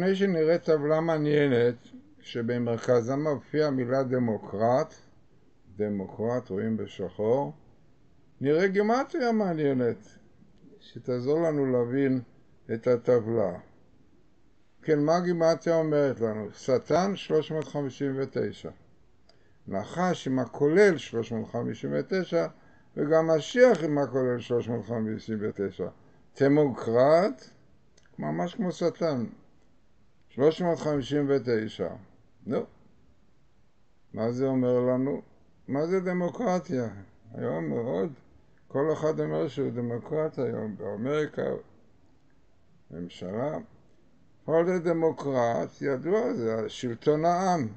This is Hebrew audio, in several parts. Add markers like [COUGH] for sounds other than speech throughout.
לפני שנראה טבלה מעניינת, שבמרכזה מופיע המילה דמוקרט, דמוקרט רואים בשחור, נראה גימטריה מעניינת, שתעזור לנו להבין את הטבלה. כן, מה גימטריה אומרת לנו? שטן 359, נחש עם הכולל 359 וגם משיח עם הכולל 359. דמוקרט, ממש כמו שטן, 359. נו, מה זה אומר לנו? מה זה דמוקרטיה? היום מאוד, כל אחד אומר שהוא דמוקרט היום, באמריקה, ממשלה. כל זה דמוקרט, ידוע, זה שלטון העם.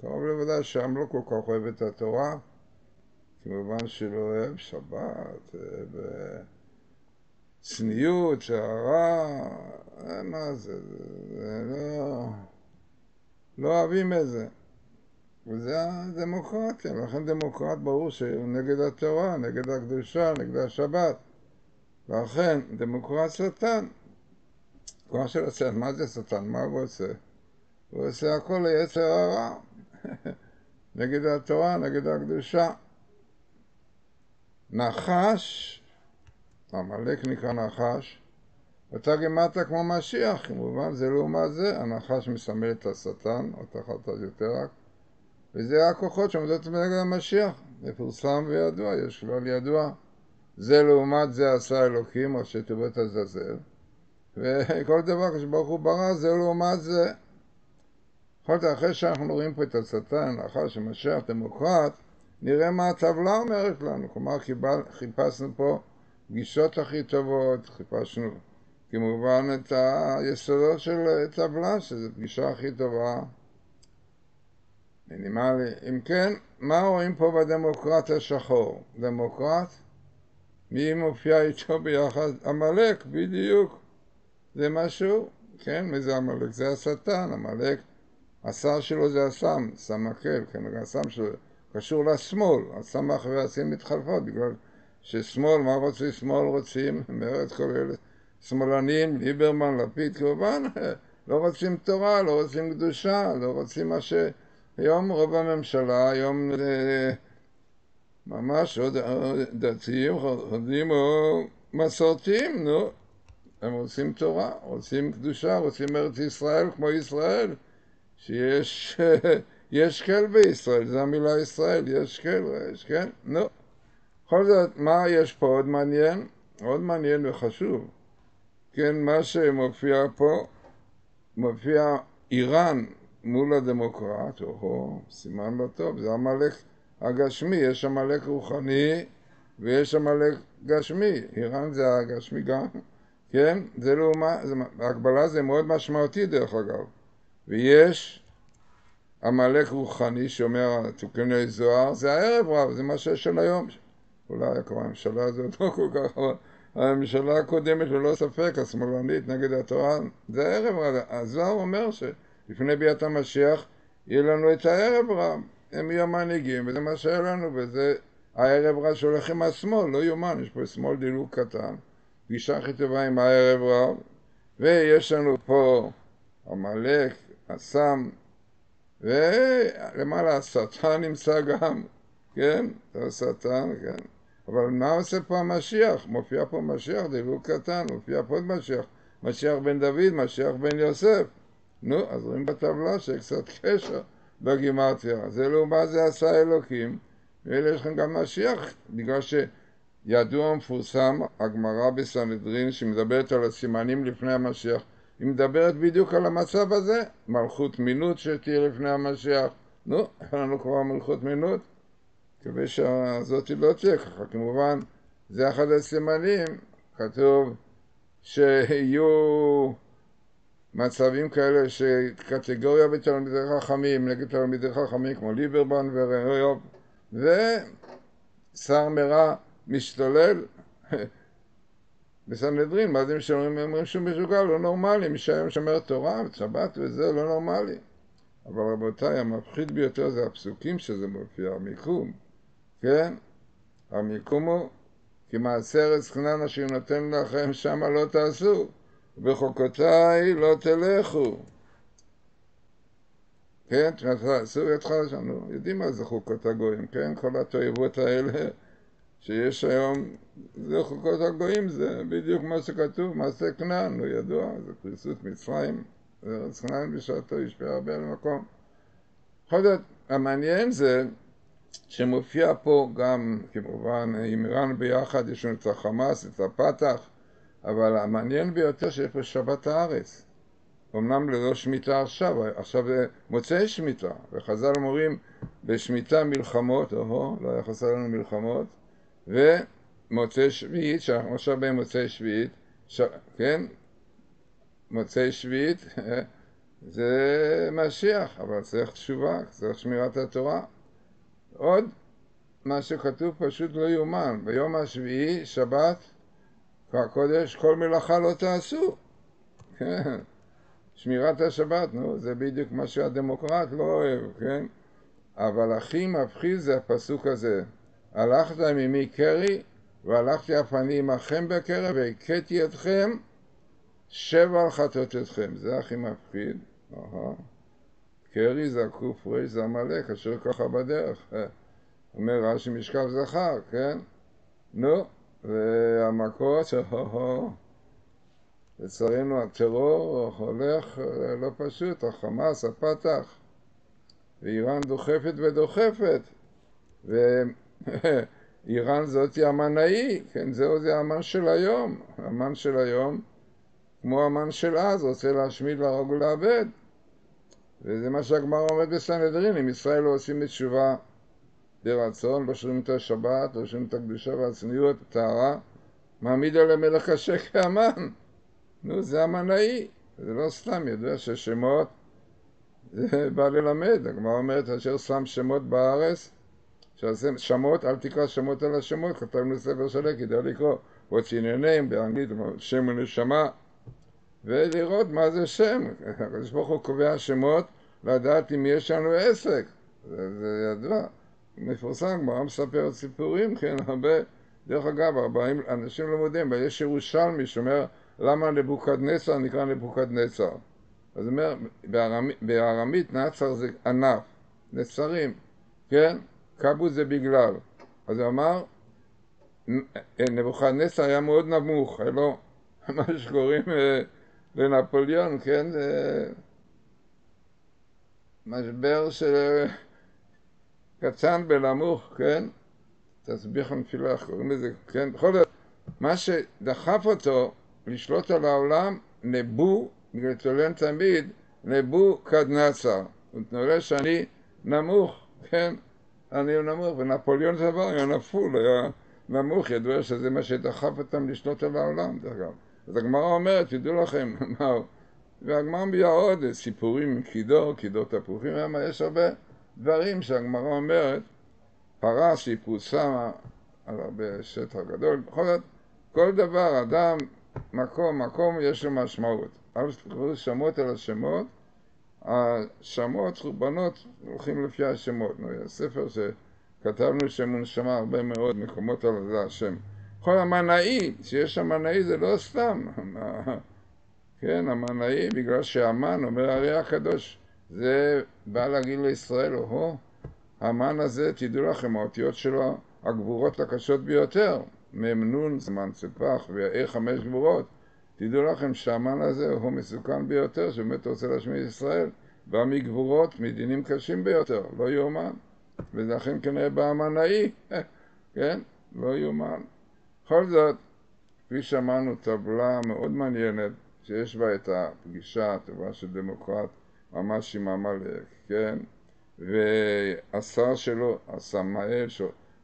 קרוב לוודאי שהעם לא כל כך אוהב את התורה, כמובן שלא אוהב שבת, וצניעות, שערה, אה, מה זה, זה לא, לא אוהבים את זה. וזה הדמוקרטיה, לכן דמוקרט ברור שהוא נגד התורה, נגד הקדושה, נגד השבת. לכן דמוקרט שטן. כבר של השטן, מה זה שטן? מה הוא עושה? הוא עושה הכל ליצר הרע. [LAUGHS] נגד התורה, נגד הקדושה. נחש, עמלק נקרא נחש, אותה גימטה כמו משיח, כמובן, זה לעומת זה, הנחש מסמל את השטן, או תחת יותר רק, וזה הכוחות שעומדות נגד המשיח, מפורסם וידוע, יש כלל ידוע. זה לעומת זה עשה אלוקים, ראשי תיבות עזאזל, וכל דבר כשברוך הוא ברא זה לעומת זה. בכל זאת, אחרי שאנחנו רואים פה את השטן, לאחר שמשיח דמוקרט, נראה מה הטבלה אומרת לנו. כלומר, חיפשנו פה פגישות הכי טובות, חיפשנו כמובן את היסודות של טבלה, שזו פגישה הכי טובה. מינימלי. אם כן, מה רואים פה בדמוקרט השחור? דמוקרט? מי מופיע איתו ביחד? עמלק, בדיוק. זה משהו, כן, מי זה עמלק? זה השטן, עמלק. השר שלו זה הסם, סם מקל, כן, הסם שלו קשור לשמאל, הסמ"ך והסים מתחלפות בגלל ששמאל, מה רוצים שמאל רוצים? מרד אלה שמאלנים, ליברמן, לפיד, כמובן, לא רוצים תורה, לא רוצים קדושה, לא רוצים מה ש... היום רוב הממשלה, היום אה, ממש עוד דתיים, חרדים או מסורתיים, נו, הם רוצים תורה, רוצים קדושה, רוצים ארץ ישראל כמו ישראל, שיש [LAUGHS] יש כל בישראל, זו המילה ישראל, יש כל, יש כן, נו. בכל זאת, מה יש פה עוד מעניין? עוד מעניין וחשוב. כן, מה שמופיע פה, מופיע איראן מול הדמוקרט, או סימן לא טוב, זה עמלק הגשמי, יש עמלק רוחני ויש עמלק גשמי, איראן זה הגשמי גם, כן? זה לעומת, ההקבלה זה מאוד משמעותי דרך אגב, ויש עמלק רוחני שאומר תוקני זוהר, זה הערב רב, זה מה שיש לנו היום. אולי הממשלה הזאת לא כל כך, אבל הממשלה הקודמת ללא ספק, השמאלנית נגד התורה, זה הערב רב. הזוהר אומר שלפני ביאת המשיח יהיה לנו את הערב רב, הם יהיו המנהיגים, וזה מה שהיה לנו, וזה הערב רב שהולך עם השמאל, לא יאומן, יש פה שמאל דילוג קטן, פגישה הכי טובה עם הערב רב, ויש לנו פה עמלק, אסם, ולמעלה השטן נמצא גם, כן? השטן, כן? אבל מה עושה פה המשיח? מופיע פה משיח, דילוג קטן, מופיע פה עוד משיח. משיח בן דוד, משיח בן יוסף. נו, אז רואים בטבלה שקצת קשר בגימטריה. זה לעומת זה עשה אלוקים, ואלה יש לכם גם משיח, בגלל שידוע ומפורסם, הגמרא בסנהדרין שמדברת על הסימנים לפני המשיח. היא מדברת בדיוק על המצב הזה, מלכות מינות שתהיה לפני המשיח. נו, אין לנו כבר מלכות מינות. מקווה שזאת לא תהיה ככה. כמובן, זה אחד הסימנים, כתוב שיהיו מצבים כאלה שקטגוריה בתלמידי חכמים נגד תלמידי חכמים כמו ליברמן וראיוב ושר מרע משתולל [LAUGHS] בסנהדרין, מה זה משלמים? אומרים שהוא משוגע, לא נורמלי, מי שהיום שומר תורה, שבת וזה, לא נורמלי. אבל רבותיי, המפחיד ביותר זה הפסוקים שזה מופיע, המיקום, כן? המיקום הוא כי מעשה ארץ חנן אשר נותן לכם שמה לא תעשו, ובחוקותיי לא תלכו, כן, סוריה חדשה, נו, יודעים מה זה חוקות הגויים, כן? כל התועבות האלה שיש היום, זה חוקות הגויים, זה בדיוק מה שכתוב, מעשה כנען, הוא ידוע, זה פריסות מצרים, ארץ כנען בשעתו השפיע הרבה על המקום. בכל זאת, המעניין זה שמופיע פה גם, כמובן, עם איראן ביחד, יש לנו את החמאס, את הפת"ח, אבל המעניין ביותר שיש פה שבת הארץ. אמנם ללא שמיטה עכשיו, עכשיו זה מוצאי שמיטה, וחז"ל אומרים בשמיטה מלחמות, או לא היה חסר לנו מלחמות, ומוצאי שביעית, שאנחנו עכשיו במוצאי שביעית, ש... כן? מוצאי שביעית [LAUGHS] זה משיח, אבל צריך תשובה, צריך שמירת התורה. עוד מה שכתוב פשוט לא יאומן, ביום השביעי, שבת, הקודש, כל מלאכה לא תעשו. כן. שמירת השבת, נו, זה בדיוק מה שהדמוקרט לא אוהב, כן? אבל הכי מפחיד זה הפסוק הזה: הלכת ממי קרי, והלכתי אף אני עמכם בקרב, והכיתי אתכם, שבע על חטאותיכם. זה הכי מפחיד. קרי זה הק"ר, זה עמלק, אשר ככה בדרך. אומר רש"י משכב זכר, כן? נו, והמכות. לצערנו הטרור הולך לא פשוט, החמאס, הפת"ח, ואיראן דוחפת ודוחפת, ואיראן [LAUGHS] זאתי המנאי, כן, זהו זה המן של היום, המן של היום, כמו המן של אז, רוצה להשמיד, להרוג ולאבד. וזה מה שהגמרא אומרת בסנהדרין, אם ישראל לא עושים בתשובה ברצון, לא שומעים את השבת, לא שומעים את הקדושה והצניעות, הטהרה, מעמיד עליהם מלך קשה כאמן. נו, זה המנאי, זה לא סתם, יודע ששמות זה בא ללמד, הגמרא אומרת, אשר שם שמות בארץ, שמות, אל תקרא שמות על השמות, כתבנו ספר שלם, כדאי לקרוא, what's עניינים באנגלית, שם ונשמה, ולראות מה זה שם, הקדוש ברוך הוא קובע שמות, לדעת אם יש לנו עסק, זה, זה ידוע, מפורסם, גמרא מספרת סיפורים, כן, הרבה, דרך אגב, הרבה אנשים לא מודיעים, יש ירושלמי שאומר למה נבוקדנצר נקרא נבוקדנצר? אז הוא אומר, בארמית נצר זה ענף, נצרים, כן? קבו זה בגלל. אז הוא אמר, נבוכדנצר היה מאוד נמוך, היה לו [LAUGHS] מה שקוראים אה, לנפוליאון, כן? זה משבר של אה, קצן בנמוך, כן? תסביך הנפילה, קוראים לזה, כן? בכל זאת, מה שדחף אותו לשלוט על העולם, נבו, בגלל טוען תמיד, נבו קדנצר. הוא נראה שאני נמוך, כן? אני נמוך, ונפוליאון זה דבר היה נפול, היה נמוך, ידוע שזה מה שדחף אותם לשלוט על העולם, דרך אגב. אז הגמרא אומרת, תדעו לכם. [LAUGHS] והגמרא מביאה עוד סיפורים קידו, קידו תפוחים, יש הרבה דברים שהגמרא אומרת, פרה שהיא פרוסה על הרבה שטח גדול, בכל זאת, כל דבר, אדם מקום, מקום יש לו משמעות. אל תקראו שמות על השמות, השמות, חורבנות, הולכים לפי השמות. נו, הספר שכתבנו שם ונשמה הרבה מאוד מקומות על זה השם. כל המנאי, שיש מנאי זה לא סתם. [LAUGHS] כן, המנאי, בגלל שהמן, אומר הרי הקדוש, זה בא להגיד לישראל, או המן הזה, תדעו לכם, האותיות שלו הגבורות הקשות ביותר. מ"נ זמן ספח ויער חמש גבורות. תדעו לכם שהמן הזה הוא מסוכן ביותר, שבאמת רוצה להשמיד ישראל. בא מגבורות, מדינים קשים ביותר, לא יאומן. ולכן כנראה בא המנאי, [LAUGHS] כן? לא יאומן. בכל זאת, כפי שאמרנו, טבלה מאוד מעניינת, שיש בה את הפגישה הטובה של דמוקרט, ממש עם עמלק, כן? והשר שלו, הסמאל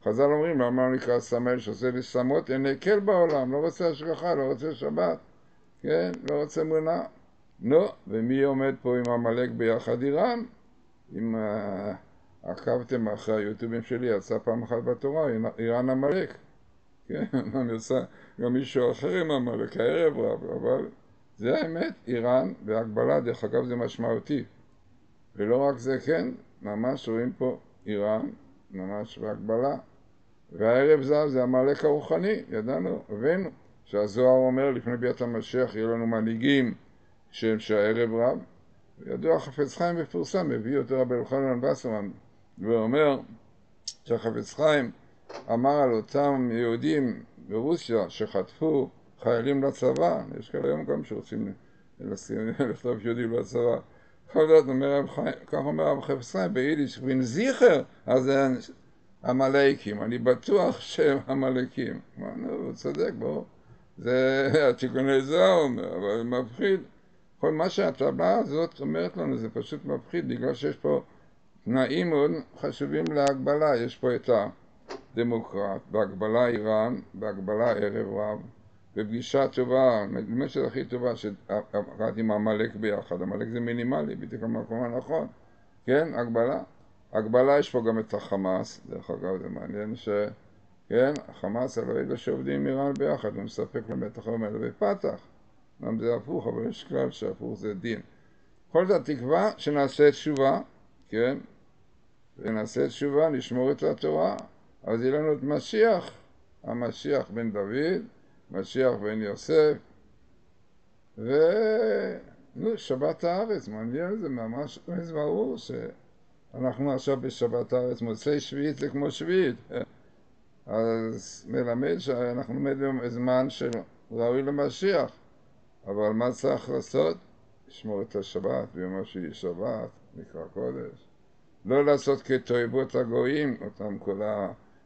חז"ל אומרים, למה לא נקרא סמל שעושה לי שמות? אין הקל בעולם, לא רוצה השגחה, לא רוצה שבת, כן? לא רוצה אמונה. נו, ומי עומד פה עם עמלק ביחד? איראן. אם uh, עקבתם אחרי היוטיובים שלי, יצא פעם אחת בתורה, איראן עמלק. כן, עושה גם מישהו אחר עם עמלק, הערב רב, אבל זה האמת, איראן, והגבלה, דרך אגב זה משמעותי. ולא רק זה, כן, ממש רואים פה איראן, ממש בהגבלה. והערב זב זה עמלק הרוחני, ידענו, הבאנו, שהזוהר אומר לפני ביאת המשיח יהיו לנו מנהיגים שהם שהערב רב, ידוע חפץ חיים מפורסם, הביא אותו רבי אלחנן בסרמן, ואומר שהחפץ חיים אמר על אותם יהודים ברוסיה שחטפו חיילים לצבא, יש כאלה היום גם שרוצים [LAUGHS] לכתוב יהודים לצבא. בכל זאת, כך אומר רב חפץ חיים ביידיש, בין זיכר, אז זה עמלקים, אני בטוח שהם [LAUGHS] עמלקים. הוא צודק, בואו. זה [LAUGHS] התיקוני זוהר אומר, אבל מפחיד. כל מה שהטבלה הזאת אומרת לנו זה פשוט מפחיד, בגלל שיש פה תנאים מאוד חשובים להגבלה. יש פה את הדמוקרט, בהגבלה איראן, בהגבלה ערב רב, בפגישה טובה, נדמה שזה הכי טובה, שקראתי עם עמלק ביחד, עמלק זה מינימלי, בדיוק המקום הנכון, כן, הגבלה. הגבלה יש פה גם את החמאס, דרך אגב זה מעניין ש... כן, החמאס הלוא אלה שעובדים עם איראן ביחד, הוא מספק להם את החומר בפתח. גם זה הפוך, אבל יש כלל שהפוך זה דין. כל זאת התקווה שנעשה תשובה, כן? ונעשה תשובה, נשמור את התורה, אז יהיה לנו את משיח, המשיח בן דוד, משיח בן יוסף, ו... נו, שבת הארץ, מעניין זה ממש ברור שאנחנו עכשיו בשבת הארץ, מוצאי שביעית זה כמו שביעית. אז מלמד שאנחנו לומד זמן של ראוי למשיח. אבל מה צריך לעשות? לשמור את השבת, ביום השביעי שבת, מקרא קודש. לא לעשות כתועבות הגויים, אותם כל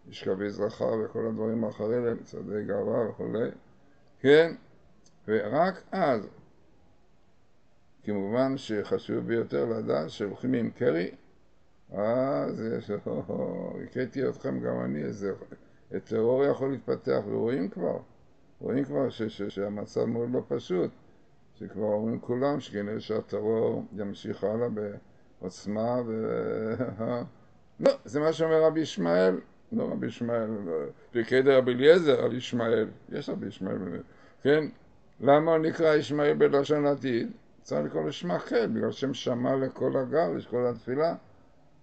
המשכבי זכר וכל הדברים האחרים, מצעדי גאווה וכולי, כן? ורק אז, כמובן שחשוב ביותר לדעת שהולכים עם קרי, אז יש, הכיתי אתכם גם אני, איזה טרור יכול להתפתח, ורואים כבר. רואים כבר ש, ש, שהמצב מאוד לא פשוט, שכבר אומרים כולם שכנראה שהטרור ימשיך הלאה בעוצמה ו... לא, זה מה שאומר רבי ישמעאל, לא רבי ישמעאל, פרקי רבי אליעזר על ישמעאל, יש רבי ישמעאל כן? למה הוא נקרא ישמעאל בלשון עתיד? צריך לקרוא לו שמחל, בגלל שם שמע לכל הגל, לכל התפילה.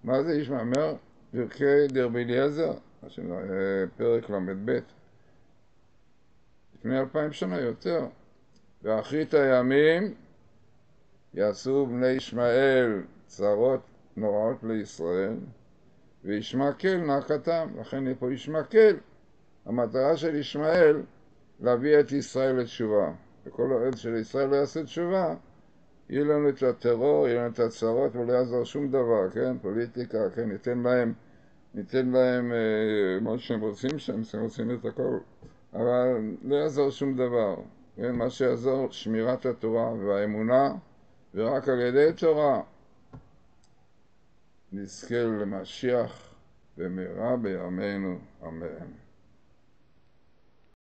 מה זה ישמעאל? אומר פרקי דרבי אליעזר, פרק ל"ב לפני אלפיים שנה יותר. ואחרית הימים יעשו בני ישמעאל צרות נוראות לישראל, וישמעאל נאקתם, לכן יהיה פה ישמעאל. המטרה של ישמעאל להביא את ישראל לתשובה. וכל עוד של ישראל לא יעשה תשובה, יהיה לנו את הטרור, יהיה לנו את הצרות ולא יעזור שום דבר, כן? פוליטיקה, כן? ניתן להם, ניתן להם אה, מה שהם רוצים שהם רוצים את הכל. אבל לא יעזור שום דבר. כן? מה שיעזור שמירת התורה והאמונה, ורק על ידי תורה נזכה למשיח במהרה בימינו, אמן.